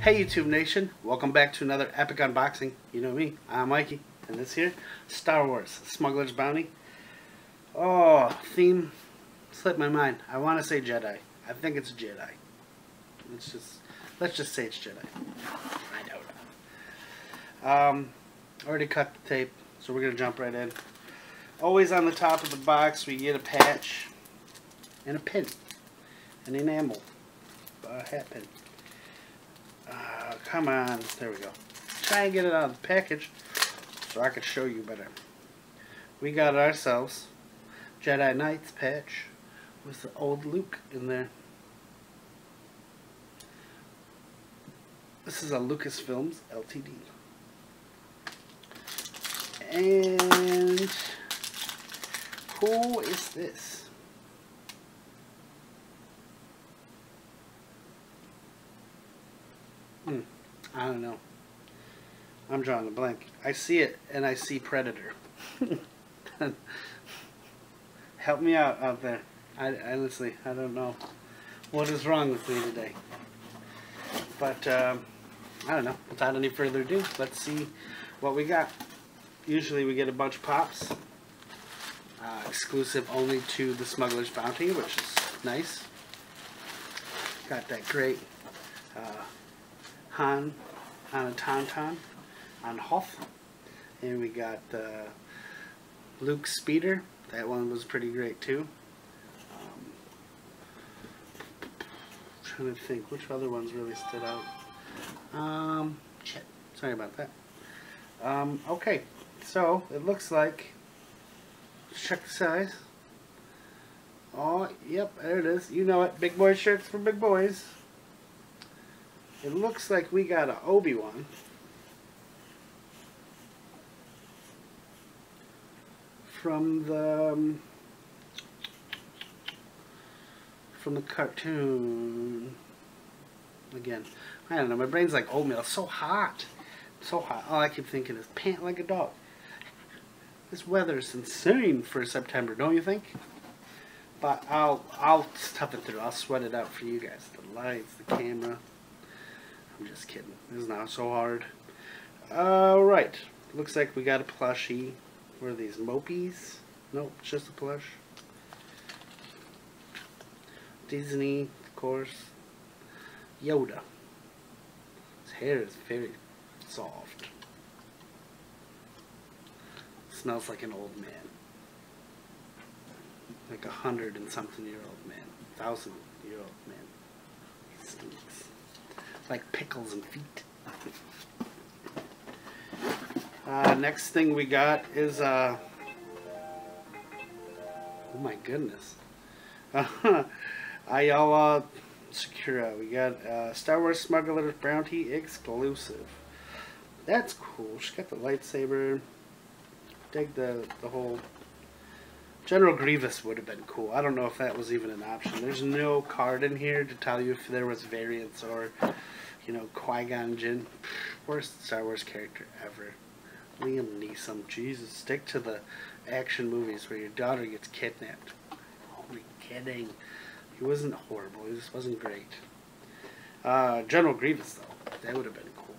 Hey YouTube Nation, welcome back to another epic unboxing. You know me, I'm Mikey, and this here, Star Wars, Smuggler's Bounty. Oh, theme slipped my mind. I want to say Jedi. I think it's Jedi. Let's just, let's just say it's Jedi. I don't know. Um, already cut the tape, so we're going to jump right in. Always on the top of the box, we get a patch and a pin, an enamel, a hat pin. Uh, come on. There we go. Try and get it out of the package so I can show you better. We got ourselves Jedi Knights patch with the old Luke in there. This is a Lucasfilms LTD. And who is this? Hmm. I don't know. I'm drawing a blank. I see it, and I see Predator. Help me out out there. I, I honestly, I don't know what is wrong with me today. But, um, I don't know. Without any further ado, let's see what we got. Usually we get a bunch of pops. Uh, exclusive only to the Smuggler's Bounty, which is nice. Got that great uh, Han on a Tauntaun on Hoth. And we got uh, Luke Speeder. That one was pretty great too. Um, trying to think which other ones really stood out. Um, shit. Sorry about that. Um, okay, so it looks like. Check the size. Oh, yep, there it is. You know it. Big boy shirts for big boys. It looks like we got a Obi-Wan. From the... Um, from the cartoon. Again, I don't know. My brain's like oatmeal. It's so hot. So hot. All I keep thinking is pant like a dog. This weather is insane for September, don't you think? But I'll I'll tough it through. I'll sweat it out for you guys. The lights, the camera. I'm just kidding. It's not so hard. Alright. Looks like we got a plushie. What are these? Mopeez? Nope, just a plush. Disney, of course. Yoda. His hair is very soft. Smells like an old man. Like a hundred and something year old man. Thousand year old man. Stinks like pickles and feet. Uh, next thing we got is, uh, oh my goodness, Aayla Secura. We got uh, Star Wars Smuggler's Bounty exclusive. That's cool. She got the lightsaber. Dig the the whole. General Grievous would have been cool. I don't know if that was even an option. There's no card in here to tell you if there was variants or you know, Qui-Gon Jinn, worst Star Wars character ever. Liam Neeson, Jesus, stick to the action movies where your daughter gets kidnapped. Only kidding. He wasn't horrible, he just wasn't great. Uh, General Grievous, though, that would have been cool.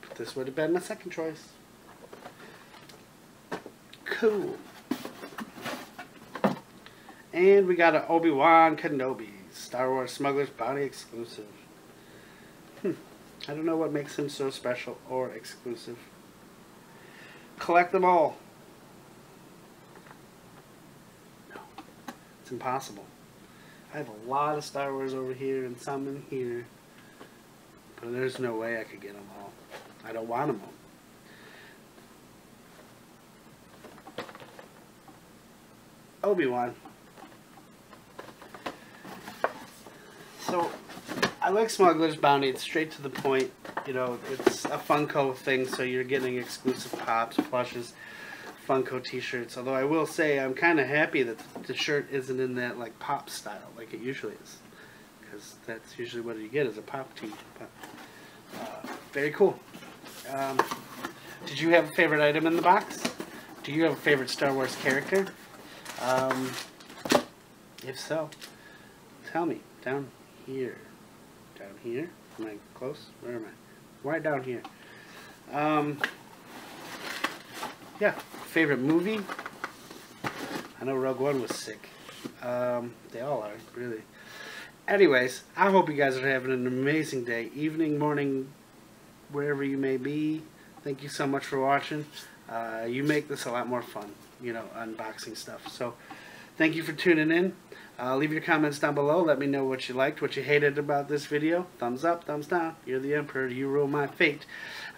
But this would have been my second choice. Cool. And we got an Obi-Wan Kenobi, Star Wars Smuggler's Bounty exclusive. Hmm. I don't know what makes him so special or exclusive. Collect them all. No. It's impossible. I have a lot of Star Wars over here and some in here. But there's no way I could get them all. I don't want them all. Obi-Wan. So, I like Smuggler's Bounty. It's straight to the point. You know, it's a Funko thing, so you're getting exclusive pops, plushes, Funko T-shirts. Although I will say, I'm kind of happy that the shirt isn't in that like pop style like it usually is, because that's usually what you get is a pop tee. But, uh, very cool. Um, did you have a favorite item in the box? Do you have a favorite Star Wars character? Um, if so, tell me down here down here. Am I close? Where am I? Right down here. Um, yeah, favorite movie? I know Rogue One was sick. Um, they all are, really. Anyways, I hope you guys are having an amazing day, evening, morning, wherever you may be. Thank you so much for watching. Uh, you make this a lot more fun, you know, unboxing stuff. So, thank you for tuning in. Uh, leave your comments down below. Let me know what you liked, what you hated about this video. Thumbs up, thumbs down. You're the emperor. You rule my fate.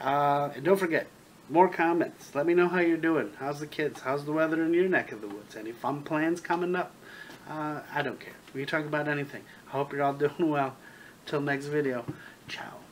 Uh, and don't forget, more comments. Let me know how you're doing. How's the kids? How's the weather in your neck of the woods? Any fun plans coming up? Uh, I don't care. We can talk about anything. I hope you're all doing well. Till next video. Ciao.